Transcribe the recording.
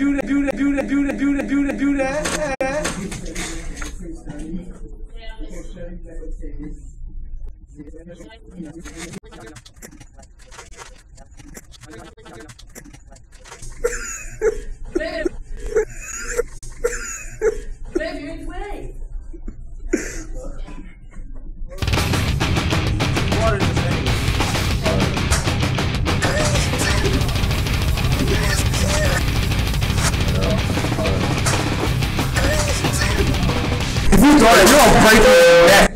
do that, do that, do that, do that, do that, do that, do that. You gonna break your neck.